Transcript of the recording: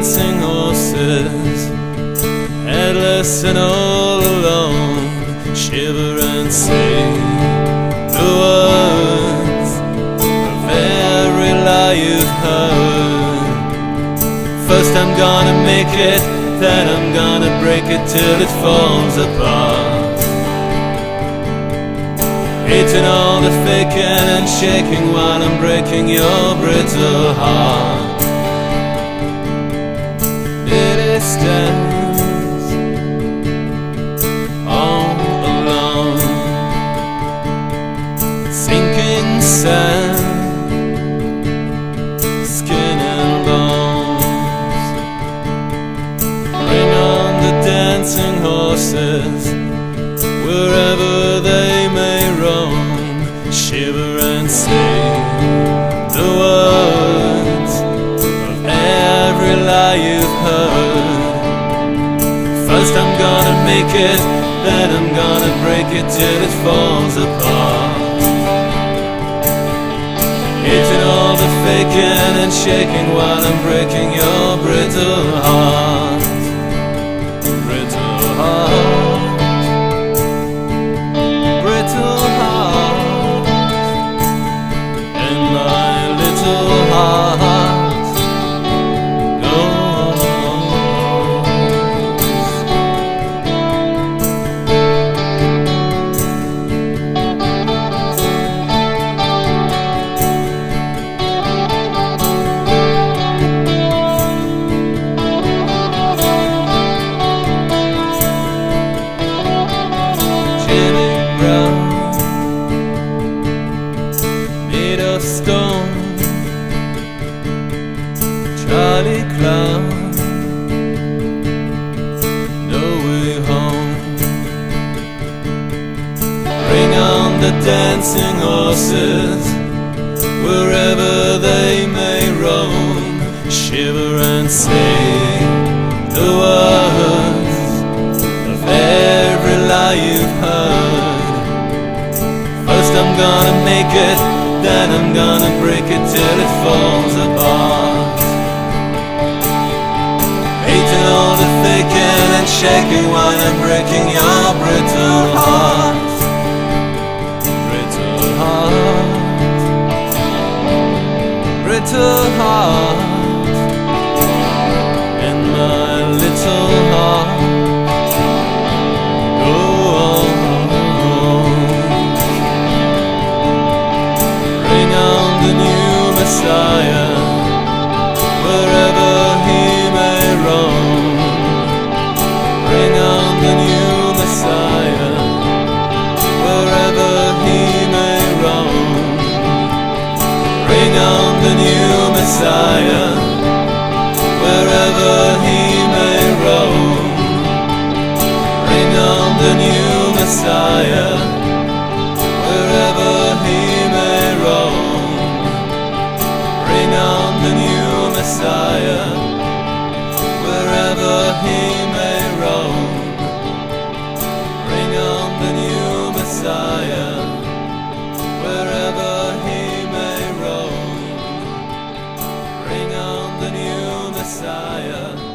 dancing horses, headless and all alone, shiver and sing the words of every lie you've heard. First I'm gonna make it, then I'm gonna break it till it falls apart. Eating all the faking and shaking while I'm breaking your brittle heart. It First I'm gonna make it, then I'm gonna break it till it falls apart. Eating all the faking and shaking while I'm breaking your brittle heart. Stone. Charlie Clown, no way home. Bring on the dancing horses, wherever they may roam. Shiver and sing the words of every lie you've heard. First I'm gonna make it, then I'm gonna break it till it falls apart. Hating all the faking and shaking while I'm breaking your brittle heart. Messiah, wherever he may roam. Bring on the new Messiah, wherever he may roam. Bring on the new Messiah, wherever he may roam. Bring on the new Messiah, Messiah, wherever he may roam. Bring on the new Messiah, wherever he may roam. Bring on the new Messiah.